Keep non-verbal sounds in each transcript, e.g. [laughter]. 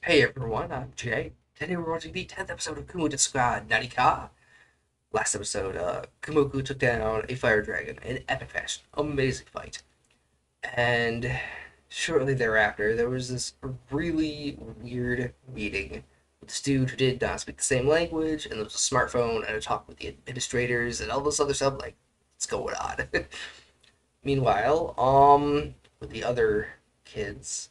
Hey everyone, I'm Jay. Today we're watching the 10th episode of Kumo desu ga Nani ka. Last episode, uh, Kumoko took down a fire dragon in epic fashion. Amazing fight. And shortly thereafter, there was this really weird meeting with this dude who did not speak the same language, and there was a smartphone and a talk with the administrators and all this other stuff. Like, what's going on? [laughs] Meanwhile, um, with the other kids,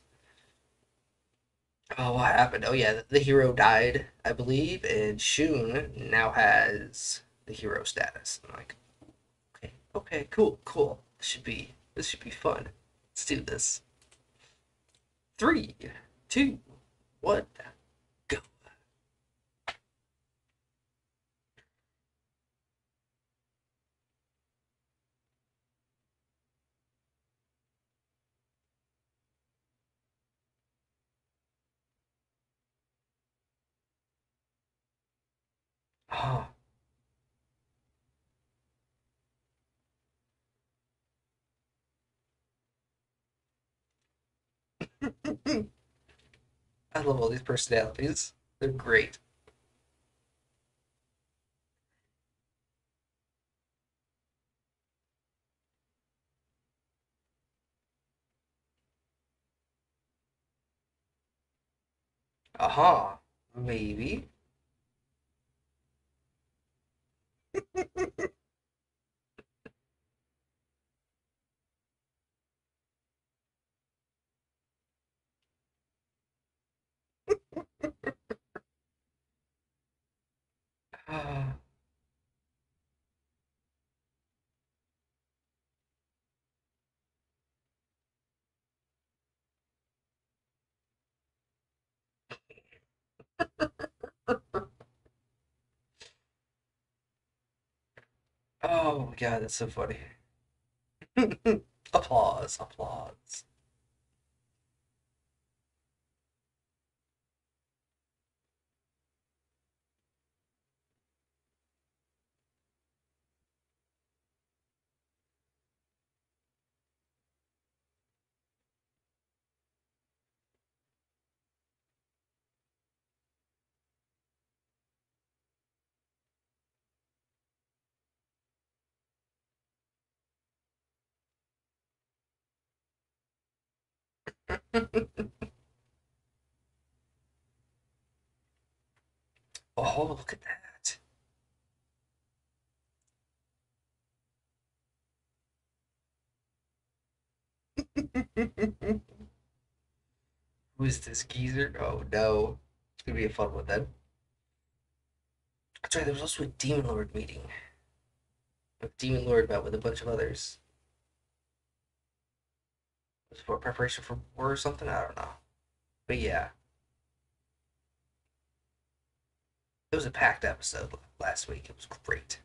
Oh, what happened? Oh, yeah, the hero died, I believe, and Shun now has the hero status. I'm like, okay, okay, cool, cool. This should be this should be fun. Let's do this. Three, two, one, go. I love all these personalities. They're great. Aha, maybe. Ah. Oh my god, that's so funny. [laughs] applause, applause. [laughs] Oh, look at that. [laughs] Who is this geezer? Oh no. It's gonna be a fun one then. That's right, there was also a Demon Lord meeting. A Demon Lord met with a bunch of others. Was for preparation for war or something? I don't know. But yeah, it was a packed episode last week. It was great.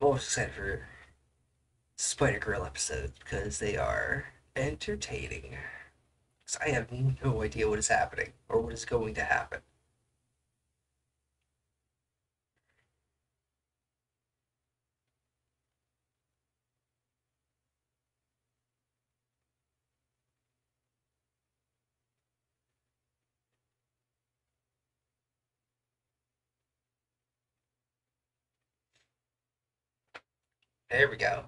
Almost excited for Spider Girl episodes because they are entertaining. 'Cause I have no idea what is happening or what is going to happen. There we go.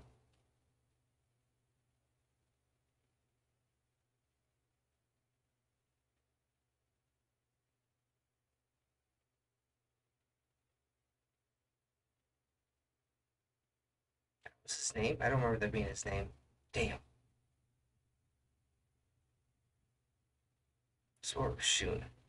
What's his name? I don't remember that being his name. Damn. Shun. Alright,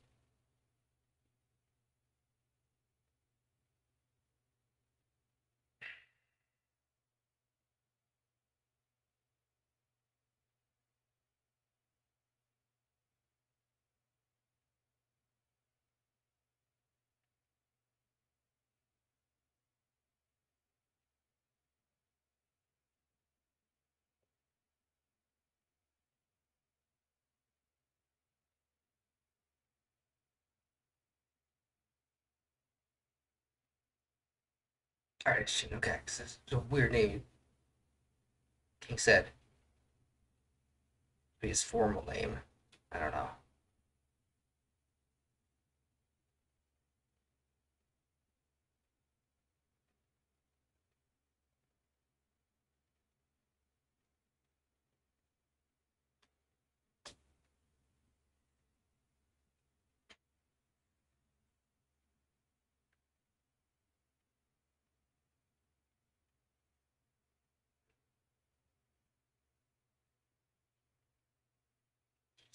Shin, okay. 'cause It's a weird name. King said. Be his formal name. I don't know.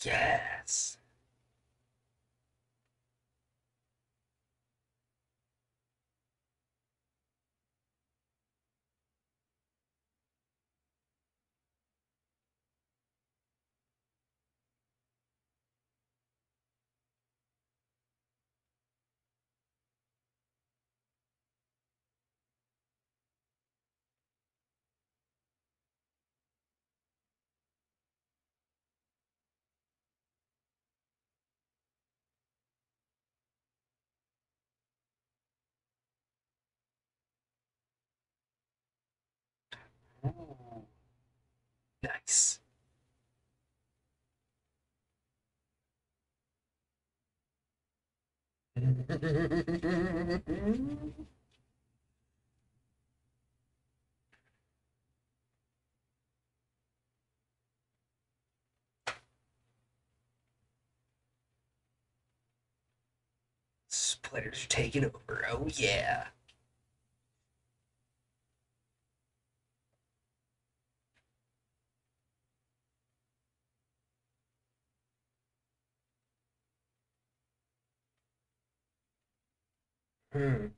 Yes. Nice. Splitters are taking over. Oh yeah. Hmm.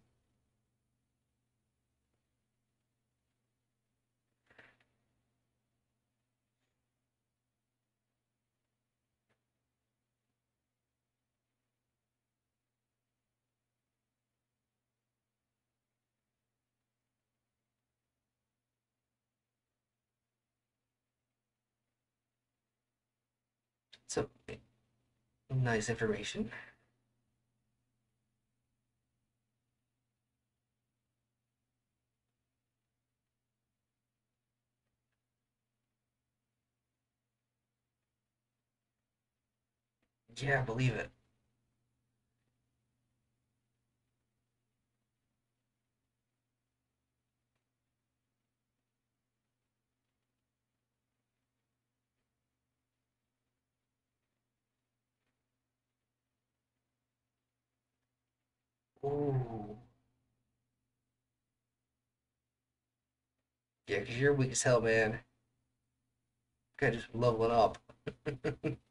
So nice information. Yeah, believe it. Ooh. Yeah, because you're weak as hell, man. Gotta just leveling up. [laughs]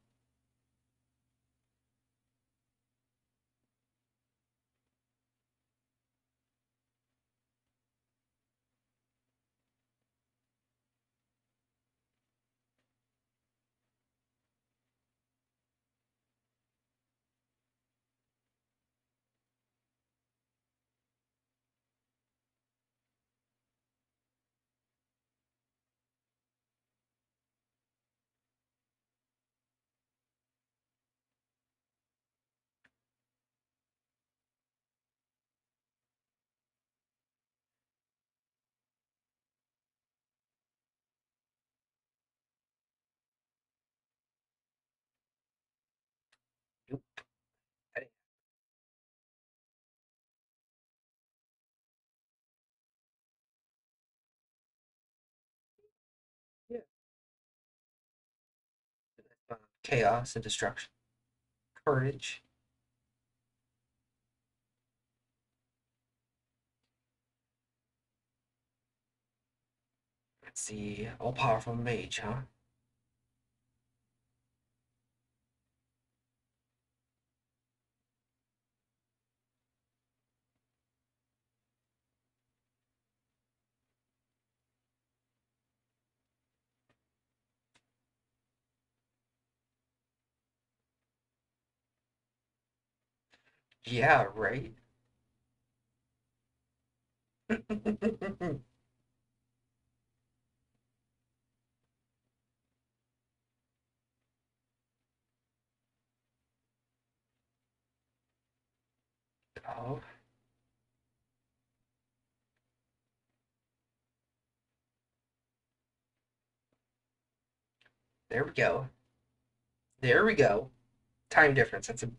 Uh, Chaos and destruction. Courage. It's the all-powerful mage, huh? Yeah, right. [laughs] oh. There we go. There we go. Time difference. That's a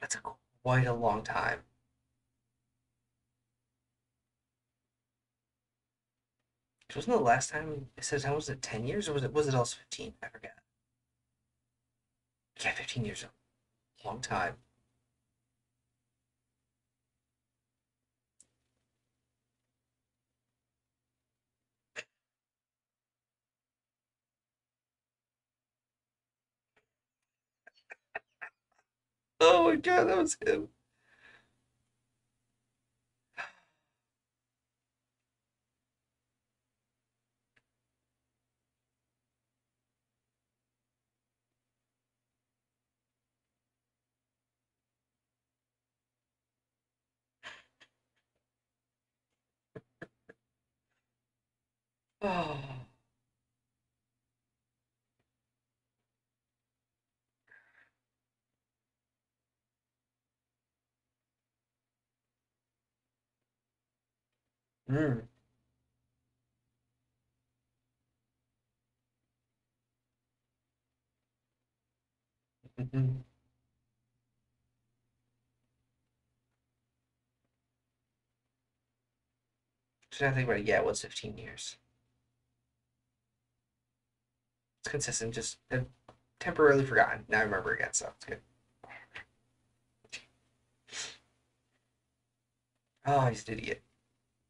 that's a quite a long time. It wasn't the last time it says how was it ten years or was it was it also fifteen? I forget. Yeah, fifteen years. Long time. Oh my god, that was him. Oh. Mm. Just I think about it. Yeah, it was 15 years. It's consistent, just uh, temporarily forgotten. Now I remember again, so it's good. Oh, he's an idiot.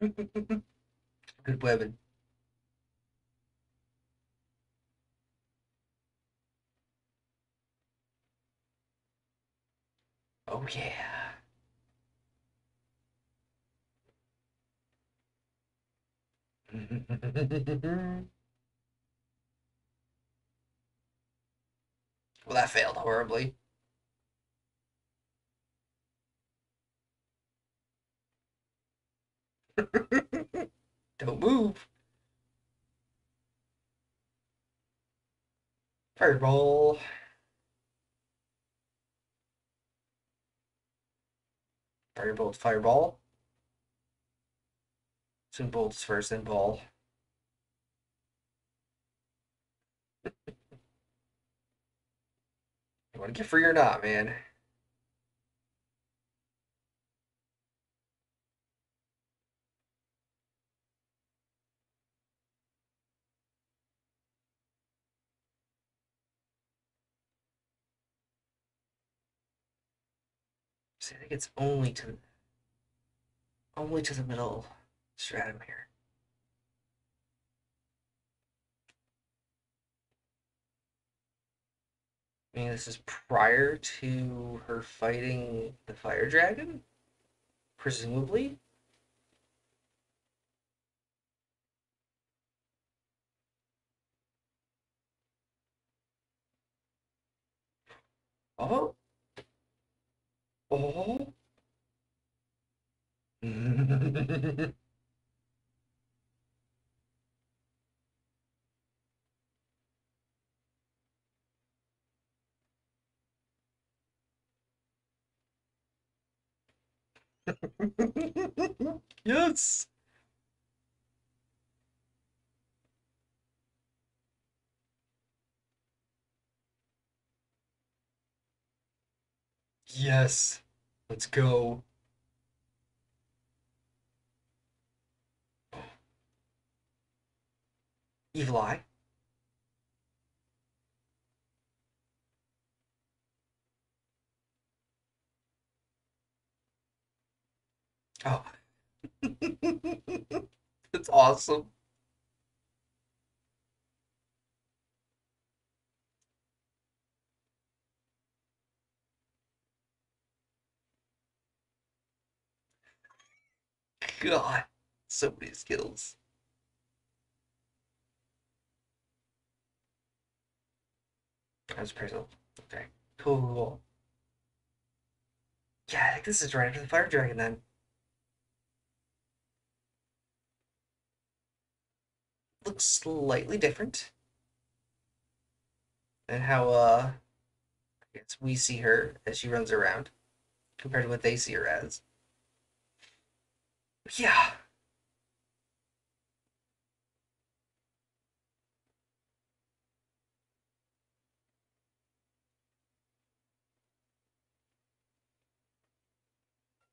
Good weapon. Oh yeah. [laughs] well, that failed horribly. [laughs] Don't move. Fireball. Firebolt, fireball. Soon bolts first, then ball. [laughs] you want to get free or not, man? I think it's only to only to the middle stratum here. I mean, this is prior to her fighting the fire dragon, presumably. Oh. Oh. [laughs] yes. Yes. Let's go. Evil Eye. Oh. [laughs] That's awesome. God, so many skills. That's appraisal. Okay, cool, cool. Yeah, I think this is right after the fire dragon then. Looks slightly different than how uh I guess we see her as she runs around compared to what they see her as. Yeah.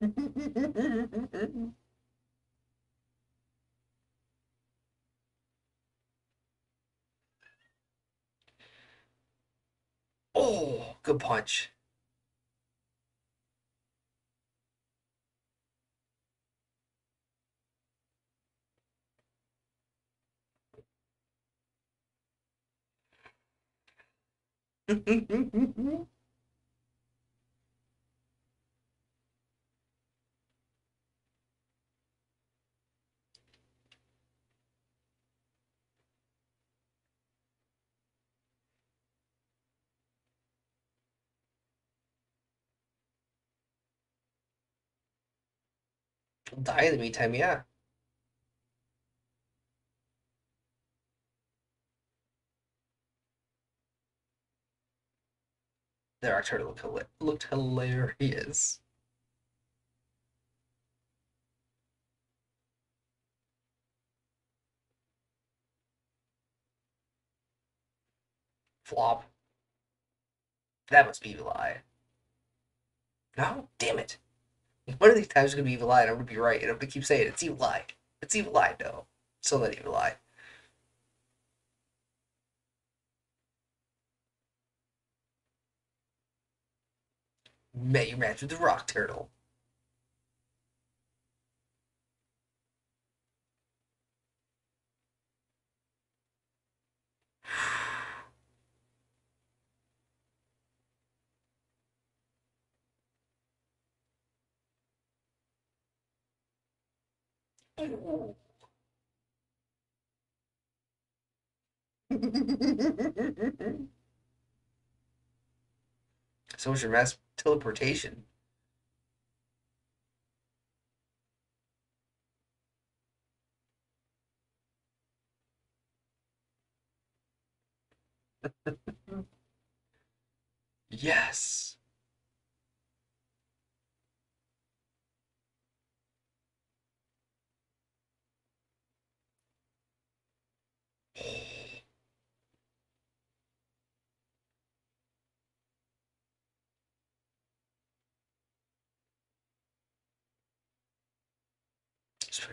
[laughs] oh, good punch. Die in the meantime, yeah. Their Arcturus looked, looked hilarious. Flop. That must be Evil Eye. No? Damn it. One of these times it's gonna be Evil Eye and I'm gonna be right and I'm gonna keep saying it's Evil Eye. It's Evil Eye, no. Still not Evil Eye. May you match with the rock turtle. [laughs] so much for mass teleportation. [laughs] yes.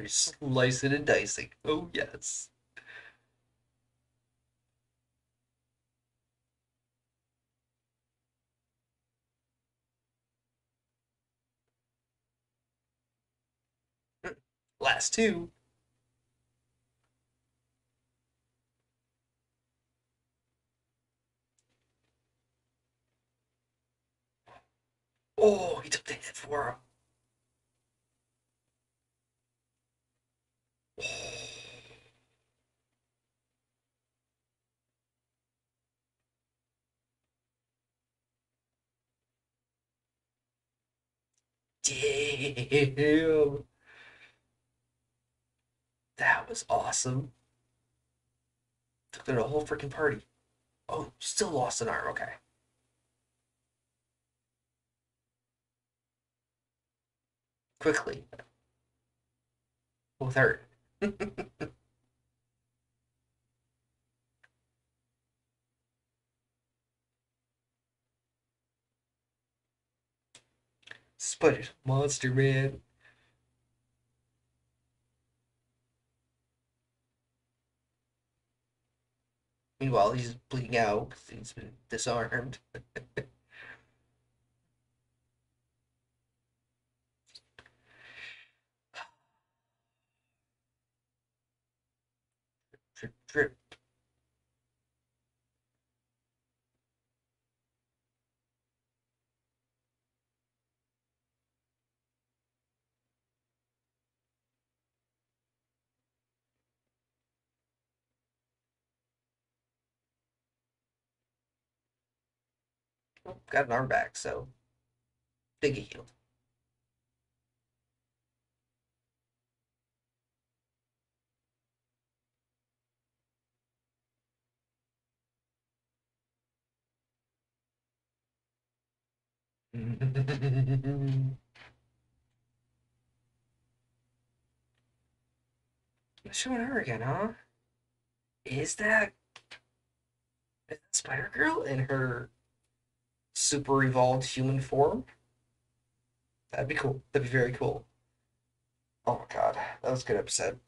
Very slicing and dicing. Oh, yes. Hmm. Last two. Oh, he took the hit for him. Damn. That was awesome. Took their whole freaking party. Oh, still lost an arm. Okay. Quickly. Both hurt. [laughs] Spider Monster Man. Meanwhile, he's bleeding out because he's been disarmed. [laughs] drip, drip. Got an arm back, so they get healed. [laughs] Showing her again, huh? Is that is that Spider Girl in her super evolved human form? That'd be cool. That'd be very cool. Oh my god, that was a good episode.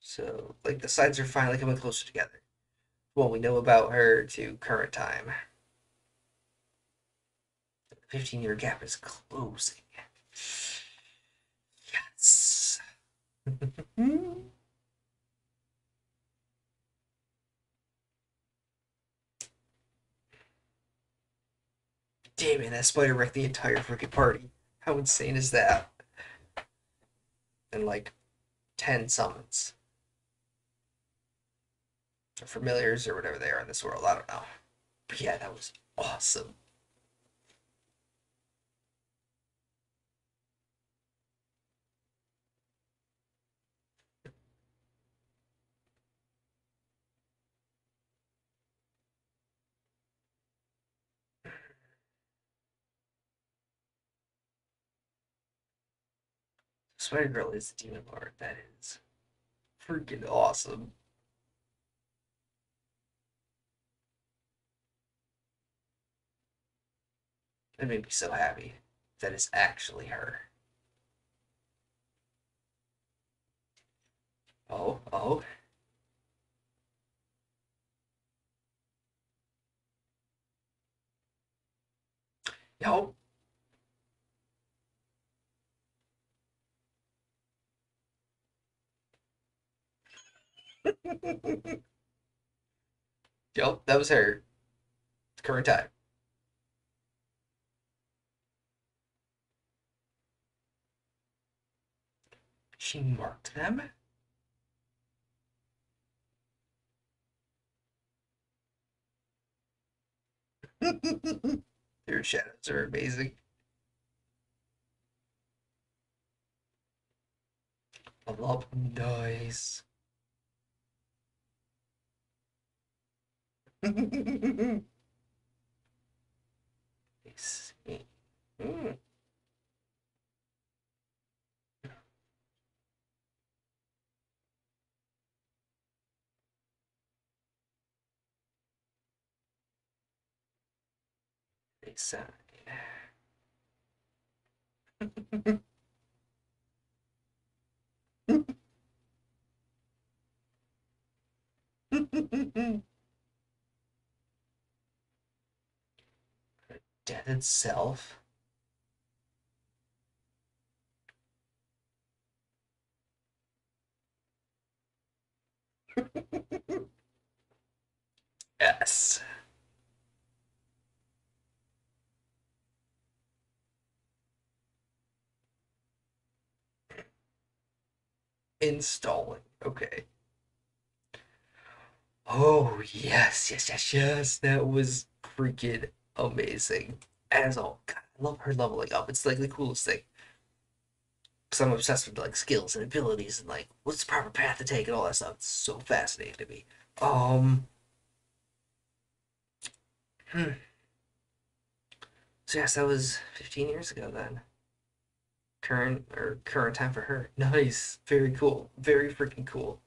So, like, the sides are finally coming closer together. What we know about her to current time. The 15 year gap is closing. Yes. [laughs] Damn it, that spider wrecked the entire freaking party. How insane is that? And like 10 summons. Or familiars or whatever they are in this world. I don't know. But yeah, that was awesome. Spider Girl is the demon lord. That is freaking awesome. It made me so happy that it's actually her. Oh, oh. Yo. [laughs] Yep, that was her. Current time. She marked them? [laughs] Their shadows are amazing. Level up. Nice. Let's see. Mm. They [laughs] [laughs] Itself. [laughs] yes. Installing. Okay. Oh, yes, yes, yes, yes. That was freaking amazing. As all, God, I love her leveling up. It's like the coolest thing. Because I'm obsessed with like skills and abilities and like what's the proper path to take and all that stuff. It's so fascinating to me. Um, hmm. So yes, that was 15 years ago then. Current or current time for her. [laughs] Nice. Very cool. Very freaking cool.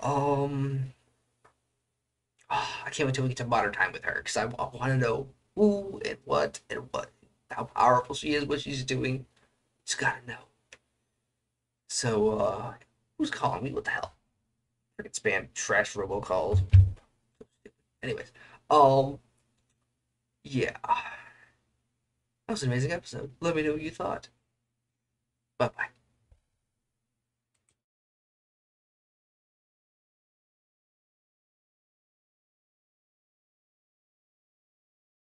Um, oh, [sighs] I can't wait till we get to modern time with her because I, I want to know who and what and what, how powerful she is, what she's doing. Just gotta know. So, uh, who's calling me? What the hell? Freaking spam trash robocalls. Anyways, um, yeah, that was an amazing episode. Let me know what you thought. Bye bye.